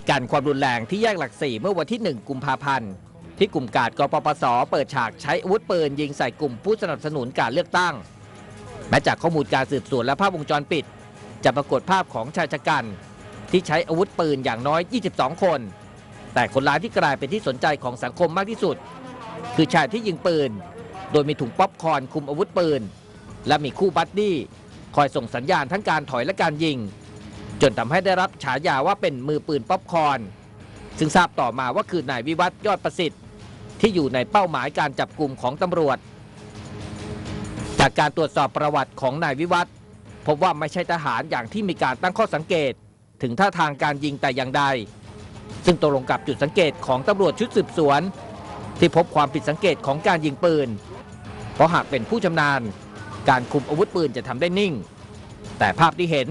ตุการณ์ความรุนแรงที่แยกหลักสี่เมื่อวันที่ 1 กุมภาพันธ์ ที่กลุ่มกาดกปปส เปิดฉากใช้อาวุธปืนยิงใส่กลุ่มผู้สนับสนุนการเลือกตั้ง แม้จากข้อมูลการสืบสวนและภาพวงจรปิด จะปรากฏภาพของชายชะกัน ที่ใช้อาวุธปืนอย่างน้อย 22 คน แต่คนร้ายที่กลายเป็นที่สนใจของสังคมมากที่สุด คือชายที่ยิงปืน โดยมีถุงป๊อปคอร์นคุมอาวุธปืน และมีคู่บัดดี้คอยส่งสัญญาณทั้งการถอยและการยิง จนทำให้ได้รับฉายาว่าเป็นมือปืนป๊อปคอน ซึ่งทราบต่อมาว่าคือนายวิวัฒยอดประสิทธิ์ ที่อยู่ในเป้าหมายการจับกลุ่มของตำรวจ จากการตรวจสอบประวัติของนายวิวัฒพบว่าไม่ใช่ทหารอย่างที่มีการตั้งข้อสังเกต ถึงท่าทางการยิงแต่อย่างใด ซึ่งตรงกับจุดสังเกตของตำรวจชุดสืบสวน ที่พบความผิดสังเกตของการยิงปืน เพราะหากเป็นผู้ชำนาญ การคุมอาวุธปืนจะทำได้นิ่ง แต่ภาพที่เห็น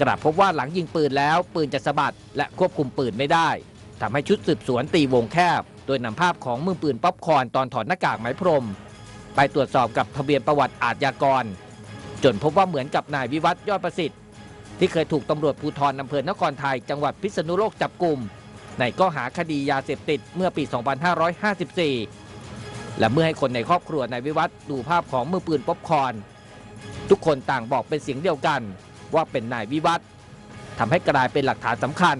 กลับพบว่าหลังยิงปืนแล้วปืนจะสะบัดและควบคุมปืนไม่ได้ทำให้ชุดสืบสวนตีวงแคบ โดยนำภาพของมือปืนป๊อปคอนตอนถอดหน้ากากไหมพรม ไปตรวจสอบกับทะเบียนประวัติอาทยากร จนพบว่าเหมือนกับนายวิวัฒยอดประสิทธิ์ ที่เคยถูกตำรวจภูธรอำเภอนครไทย จังหวัดพิษณุโลกจับกลุ่มในข้อหาคดียาเสพติดเมื่อปี 2554 และเมื่อให้คนในครอบครัวนายวิวัฒดูภาพของมือปืนป๊อปคอนทุกคนต่างบอกเป็นเสียงเดียวกัน ว่าเป็นนายวิวัฒน์ทำให้กลายเป็นหลักฐานสำคัญ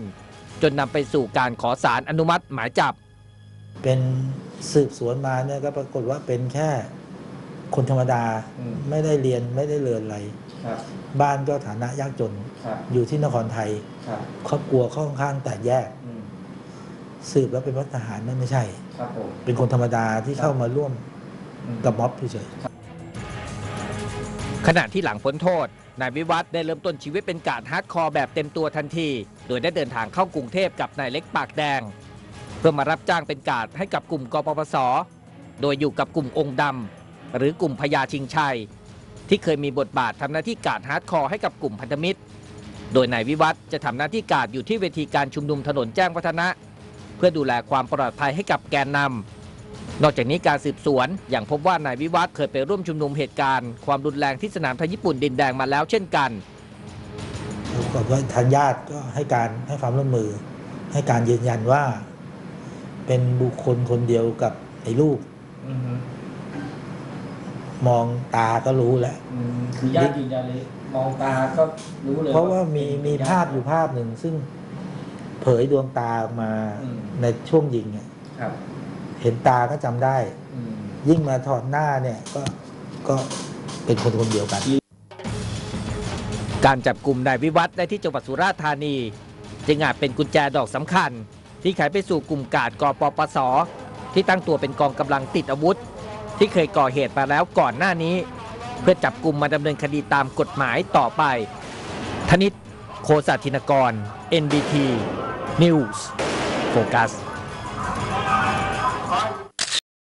จนนำไปสู่การขอสารอนุมัติหมายจับ เป็นสืบสวนมาเนี่ยก็ปรากฏว่าเป็นแค่คนธรรมดาอืมไม่ได้เรียนไม่ได้เรียนอะไรครับบ้านก็ฐานะยากจนครับอยู่ที่นครไทยครับครอบครัวค่อนข้างแตกแยกอืมสืบแล้วเป็นวัฒทหารนั่นไม่ใช่ครับผมเป็นคนธรรมดาที่เข้ามาร่วมอืมกับม็อบเฉยขณะที่หลังพ้นโทษ นายวิวัฒน์ได้เริ่มต้นชีวิตเป็นการ์ด hardcore แบบเต็มตัวทันที โดยได้เดินทางเข้ากรุงเทพกับนายเล็กปากแดง เพื่อมารับจ้างเป็นการ์ดให้กับกลุ่มกปปส โดยอยู่กับกลุ่มองค์ดำหรือกลุ่มพญาชิงชัย ที่เคยมีบทบาททำหน้าที่การ์ด hardcore ให้กับกลุ่มพันธมิตร โดยนายวิวัฒน์จะทำหน้าที่การอยู่ที่เวทีการชุมนุมถนนแจ้งวัฒนะ เพื่อดูแลความปลอดภัยให้กับแกนนำ นอกจากนี้การสืบสวนอย่างพบว่านายวิวัฒน์เคยไปร่วมชุมนุมเหตุการณ์ ความรุนแรงที่สนามไทยญี่ปุ่นดินแดงมาแล้วเช่นกันๆแล้วก็ว่าทางญาติก็ให้การให้ความร่วมมือ ให้การยืนยันว่า เป็นบุคคลคนเดียวกับในรูปอืมฮึมองตาก็รู้แล้วอืมคือญาติยืนยันเลยมองตาก็รู้เลยเพราะว่ามีเป็นมีญติภาพอยู่ภาพหนึ่งซึ่งเผยดวงตาออกมาอืมในช่วงยิงเนี่ยครับ เห็นตาก็จำได้อืมยิ่งมาถอดหน้าเนี่ยก็ก็เป็นคนคนเดียวกัน การจับกลุ่มนายวิวัฒน์ได้ที่จังหวัดสุราษฎร์ธานี จึงอาจเป็นกุญแจดอกสำคัญ ที่ไขไปสู่กลุ่มกาดกปปส ที่ตั้งตัวเป็นกองกำลังติดอาวุธ ที่เคยก่อเหตุมาแล้วก่อนหน้านี้ เพื่อจับกลุ่มมาดำเนินคดีตามกฎหมายต่อไป ธนิตโคสาธินกร NBT News Focus